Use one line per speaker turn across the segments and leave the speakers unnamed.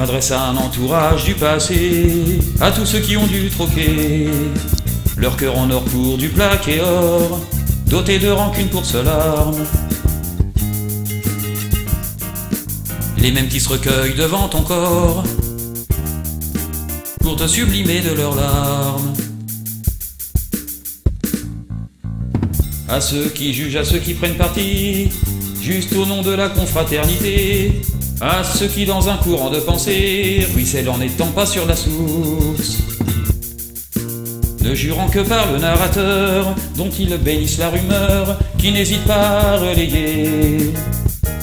m'adresse à un entourage du passé, à tous ceux qui ont dû troquer leur cœur en or pour du plaqué or, doté de rancune pour seule arme. Les mêmes qui se recueillent devant ton corps pour te sublimer de leurs larmes. À ceux qui jugent, à ceux qui prennent parti, juste au nom de la confraternité, à ceux qui dans un courant de pensée ruissellent en n'étant pas sur la source. Ne jurant que par le narrateur, dont ils bénissent la rumeur, qui n'hésite pas à relayer,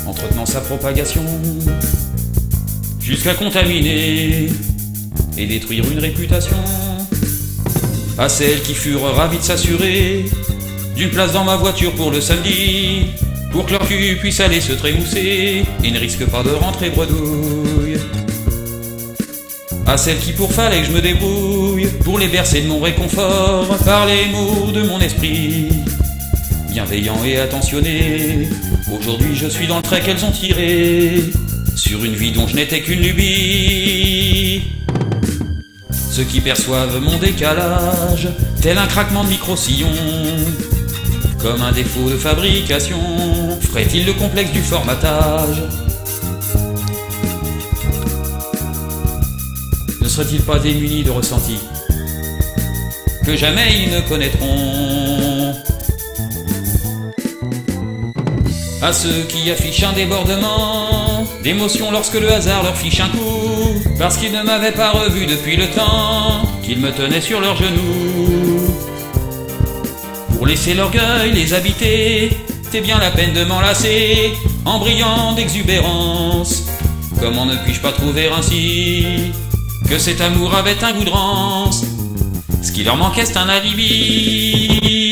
entretenant sa propagation, jusqu'à contaminer et détruire une réputation. À celles qui furent ravies de s'assurer d'une place dans ma voiture pour le samedi, pour que leur cul puisse aller se trémousser et ne risque pas de rentrer bredouille. À celles qui pour fallait que je me débrouille pour les bercer de mon réconfort par les mots de mon esprit, bienveillant et attentionné. Aujourd'hui je suis dans le trait qu'elles ont tiré sur une vie dont je n'étais qu'une lubie. Ceux qui perçoivent mon décalage, tel un craquement de micro-sillon, comme un défaut de fabrication, ferait-il le complexe du formatage Ne serait-il pas démuni de ressenti que jamais ils ne connaîtront À ceux qui affichent un débordement d'émotion lorsque le hasard leur fiche un coup, parce qu'ils ne m'avaient pas revu depuis le temps qu'ils me tenaient sur leurs genoux. Pour laisser l'orgueil les habiter, c'est bien la peine de m'enlacer en brillant d'exubérance. Comment ne puis-je pas trouver ainsi que cet amour avait un goût de Ce qui leur manquait, c'est un alibi.